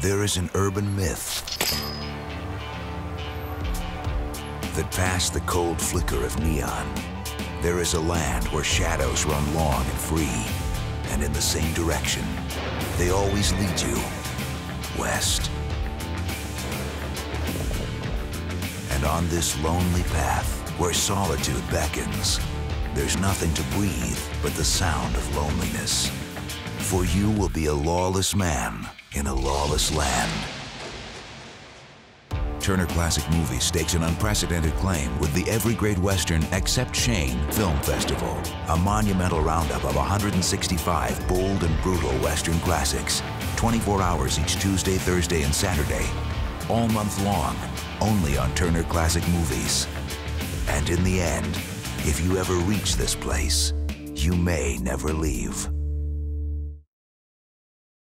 There is an urban myth that past the cold flicker of neon, there is a land where shadows run long and free, and in the same direction, they always lead you west. And on this lonely path, where solitude beckons, there's nothing to breathe but the sound of loneliness. For you will be a lawless man in a lawless land. Turner Classic Movies stakes an unprecedented claim with the Every Great Western Except Shane Film Festival, a monumental roundup of 165 bold and brutal Western classics, 24 hours each Tuesday, Thursday, and Saturday, all month long, only on Turner Classic Movies. And in the end, if you ever reach this place, you may never leave.